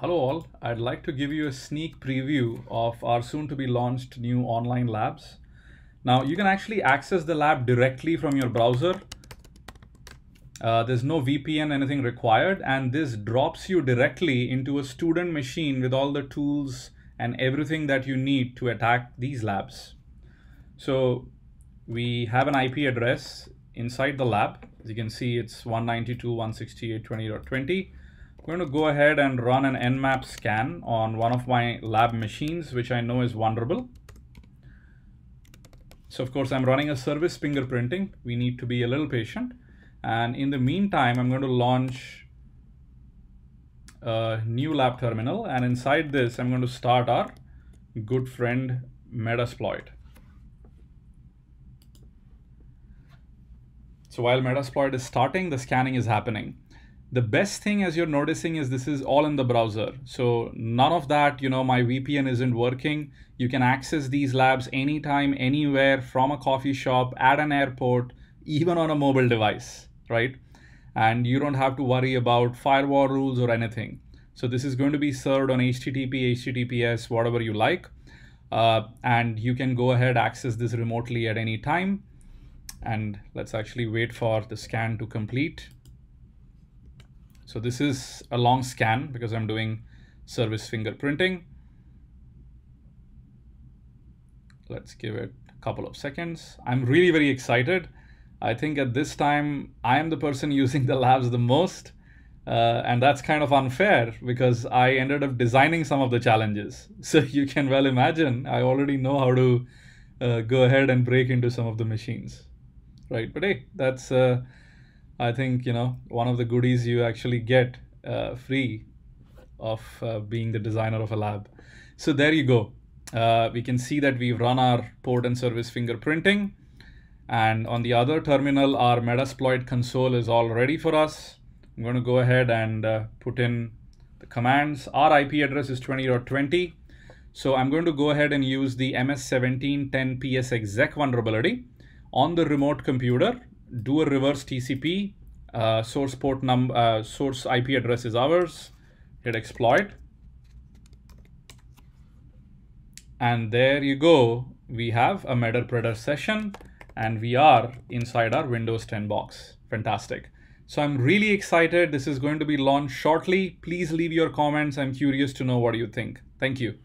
Hello all, I'd like to give you a sneak preview of our soon to be launched new online labs. Now you can actually access the lab directly from your browser. Uh, there's no VPN anything required and this drops you directly into a student machine with all the tools and everything that you need to attack these labs. So we have an IP address inside the lab. As you can see, it's 192.168.20.20. I'm going to go ahead and run an nmap scan on one of my lab machines, which I know is vulnerable. So of course, I'm running a service fingerprinting. We need to be a little patient. And in the meantime, I'm going to launch a new lab terminal. And inside this, I'm going to start our good friend Metasploit. So while Metasploit is starting, the scanning is happening the best thing as you're noticing is this is all in the browser. So none of that, you know, my VPN isn't working. You can access these labs anytime, anywhere from a coffee shop, at an airport, even on a mobile device, right? And you don't have to worry about firewall rules or anything. So this is going to be served on HTTP, HTTPS, whatever you like. Uh, and you can go ahead access this remotely at any time. And let's actually wait for the scan to complete. So this is a long scan because I'm doing service fingerprinting. Let's give it a couple of seconds. I'm really very excited. I think at this time, I am the person using the labs the most. Uh, and that's kind of unfair because I ended up designing some of the challenges. So you can well imagine, I already know how to uh, go ahead and break into some of the machines, right? But hey, that's uh, I think you know one of the goodies you actually get uh, free of uh, being the designer of a lab. So there you go. Uh, we can see that we've run our port and service fingerprinting. And on the other terminal, our Metasploit console is all ready for us. I'm going to go ahead and uh, put in the commands. Our IP address is 20.20. So I'm going to go ahead and use the MS1710 PSExec vulnerability on the remote computer do a reverse TCP. Uh, source port number, uh, source IP address is ours. Hit exploit. And there you go. We have a Meterpreter session and we are inside our Windows 10 box. Fantastic. So I'm really excited. This is going to be launched shortly. Please leave your comments. I'm curious to know what you think. Thank you.